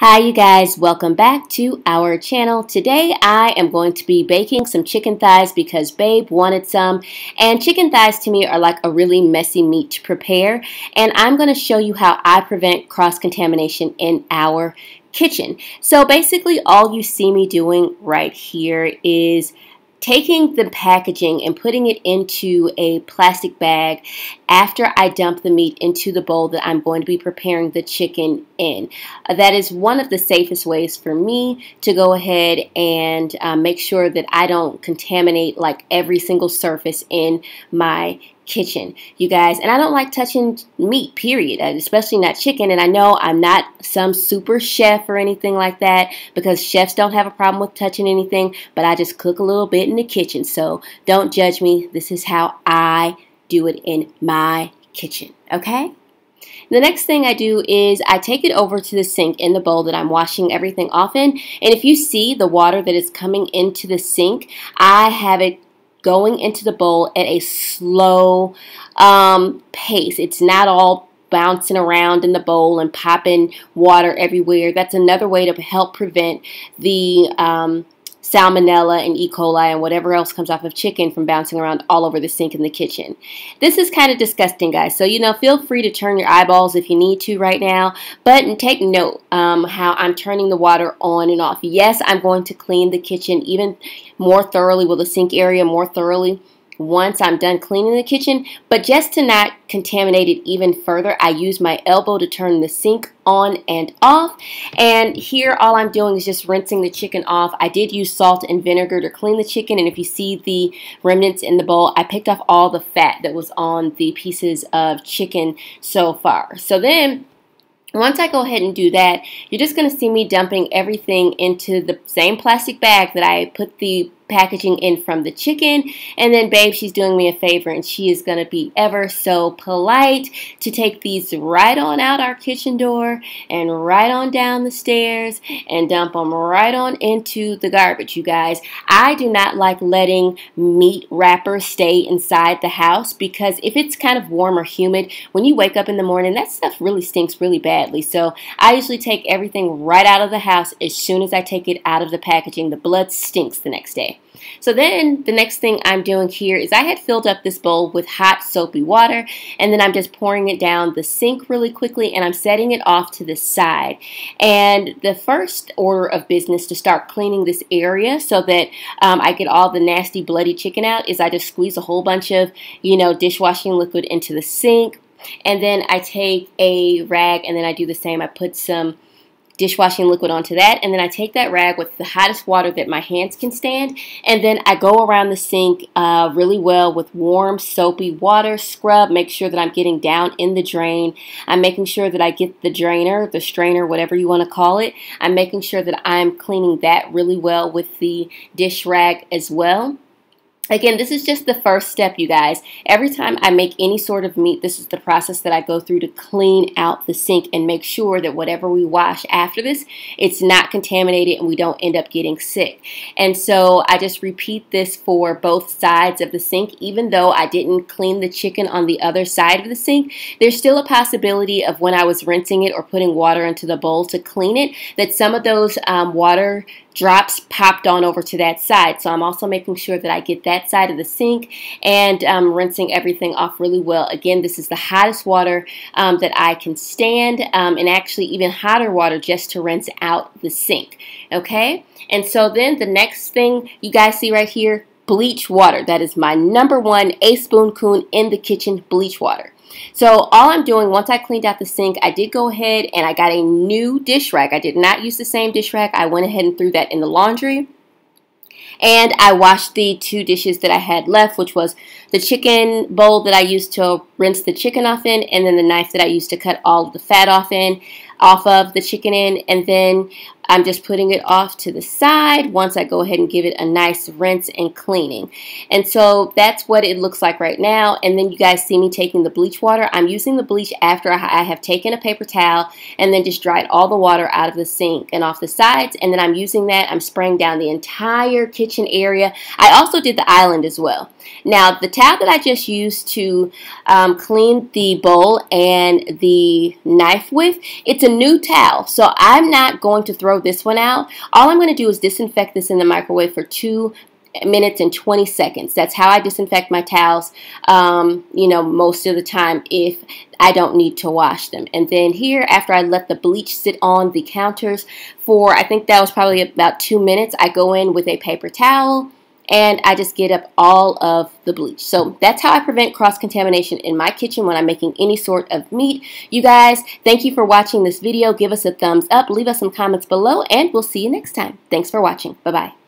Hi you guys, welcome back to our channel. Today I am going to be baking some chicken thighs because babe wanted some and chicken thighs to me are like a really messy meat to prepare and I'm going to show you how I prevent cross-contamination in our kitchen. So basically all you see me doing right here is taking the packaging and putting it into a plastic bag after I dump the meat into the bowl that I'm going to be preparing the chicken in. Uh, that is one of the safest ways for me to go ahead and uh, make sure that I don't contaminate like every single surface in my kitchen, you guys. And I don't like touching meat, period, especially not chicken. And I know I'm not some super chef or anything like that because chefs don't have a problem with touching anything, but I just cook a little bit in the kitchen. So don't judge me. This is how I do it in my kitchen, okay? The next thing I do is I take it over to the sink in the bowl that I'm washing everything off in. And if you see the water that is coming into the sink, I have it going into the bowl at a slow um, pace. It's not all bouncing around in the bowl and popping water everywhere. That's another way to help prevent the um, salmonella and E. coli and whatever else comes off of chicken from bouncing around all over the sink in the kitchen. This is kind of disgusting, guys. So, you know, feel free to turn your eyeballs if you need to right now. But take note um, how I'm turning the water on and off. Yes, I'm going to clean the kitchen even more thoroughly, with the sink area more thoroughly once I'm done cleaning the kitchen. But just to not contaminate it even further, I use my elbow to turn the sink on and off. And here all I'm doing is just rinsing the chicken off. I did use salt and vinegar to clean the chicken. And if you see the remnants in the bowl, I picked off all the fat that was on the pieces of chicken so far. So then once I go ahead and do that, you're just going to see me dumping everything into the same plastic bag that I put the packaging in from the chicken. And then babe, she's doing me a favor and she is going to be ever so polite to take these right on out our kitchen door and right on down the stairs and dump them right on into the garbage, you guys. I do not like letting meat wrappers stay inside the house because if it's kind of warm or humid, when you wake up in the morning, that stuff really stinks really badly. So I usually take everything right out of the house as soon as I take it out of the packaging. The blood stinks the next day. So then the next thing I'm doing here is I had filled up this bowl with hot soapy water and then I'm just pouring it down the sink really quickly and I'm setting it off to the side. And the first order of business to start cleaning this area so that um, I get all the nasty bloody chicken out is I just squeeze a whole bunch of, you know, dishwashing liquid into the sink. And then I take a rag and then I do the same. I put some dishwashing liquid onto that and then I take that rag with the hottest water that my hands can stand and then I go around the sink uh, really well with warm soapy water scrub make sure that I'm getting down in the drain. I'm making sure that I get the drainer the strainer whatever you want to call it. I'm making sure that I'm cleaning that really well with the dish rag as well Again, this is just the first step, you guys. Every time I make any sort of meat, this is the process that I go through to clean out the sink and make sure that whatever we wash after this, it's not contaminated and we don't end up getting sick. And so I just repeat this for both sides of the sink. Even though I didn't clean the chicken on the other side of the sink, there's still a possibility of when I was rinsing it or putting water into the bowl to clean it, that some of those um, water drops popped on over to that side. So I'm also making sure that I get that side of the sink and um, rinsing everything off really well. Again, this is the hottest water um, that I can stand um, and actually even hotter water just to rinse out the sink. Okay, and so then the next thing you guys see right here, bleach water. That is my number one A Spoon Coon in the kitchen bleach water. So all I'm doing, once I cleaned out the sink, I did go ahead and I got a new dish rag. I did not use the same dish rag. I went ahead and threw that in the laundry. And I washed the two dishes that I had left, which was the chicken bowl that I used to rinse the chicken off in, and then the knife that I used to cut all the fat off in, off of the chicken in. And then I'm just putting it off to the side once I go ahead and give it a nice rinse and cleaning. And so that's what it looks like right now. And then you guys see me taking the bleach water. I'm using the bleach after I have taken a paper towel and then just dried all the water out of the sink and off the sides. And then I'm using that. I'm spraying down the entire kitchen area. I also did the island as well. Now, the towel that I just used to um, clean the bowl and the knife with, it's a new towel. So I'm not going to throw this one out. All I'm going to do is disinfect this in the microwave for two minutes and 20 seconds. That's how I disinfect my towels, um, you know, most of the time if I don't need to wash them. And then here, after I let the bleach sit on the counters for, I think that was probably about two minutes, I go in with a paper towel and I just get up all of the bleach. So that's how I prevent cross-contamination in my kitchen when I'm making any sort of meat. You guys, thank you for watching this video. Give us a thumbs up, leave us some comments below, and we'll see you next time. Thanks for watching. Bye-bye.